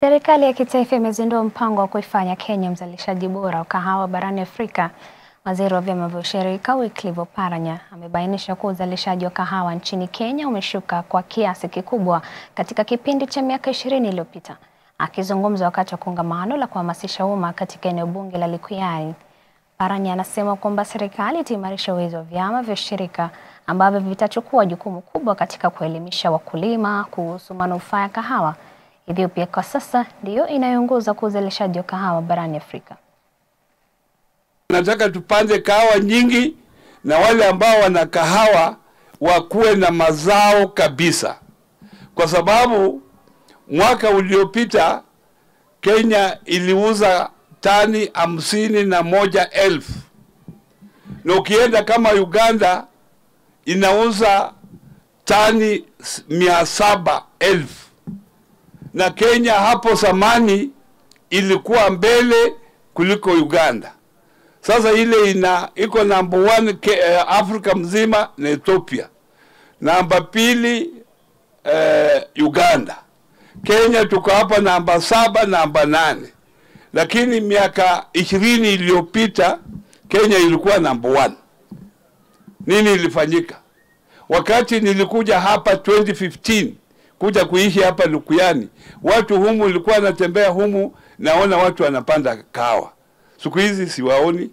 Serikali ya kitaifa imezindua mpango wa kuifanya Kenya mzalishaji bora wa kahawa barani Afrika. Waziri wa vyama vya ushirika Wycliffe Oparanya amebainisha kuwa uzalishaji wa kahawa nchini Kenya umeshuka kwa kiasi kikubwa katika kipindi cha miaka ishirini iliyopita. Akizungumza wakati wa kongamano la kuhamasisha umma katika eneo bunge la Likuyani, Oparanya anasema kwamba serikali itaimarisha uwezo wa vyama vya ushirika ambavyo vitachukua jukumu kubwa katika kuelimisha wakulima kuhusu manufaa ya kahawa. Ethiopia kwa sasa ndiyo inayoongoza kwa uzalishaji wa kahawa barani Afrika. Nataka tupande kahawa nyingi na wale ambao wana kahawa wakuwe na mazao kabisa, kwa sababu mwaka uliopita Kenya iliuza tani hamsini na moja elfu. Na ukienda kama Uganda inauza tani mia saba elfu na Kenya hapo zamani ilikuwa mbele kuliko Uganda. Sasa ile ina iko namba one ke, uh, Afrika mzima na Ethiopia, namba pili uh, Uganda. Kenya tuko hapa namba saba, namba nane, lakini miaka ishirini iliyopita Kenya ilikuwa namba one. Nini ilifanyika? Wakati nilikuja hapa 2015 kuja kuishi hapa Lukuyani, watu humu nilikuwa natembea humu, naona watu wanapanda kawa, Siku hizi siwaoni,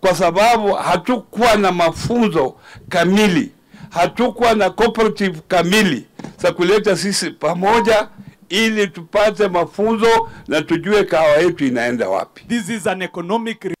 kwa sababu hatukuwa na mafunzo kamili, hatukuwa na cooperative kamili za kuleta sisi pamoja ili tupate mafunzo na tujue kahawa yetu inaenda wapi. This is an economic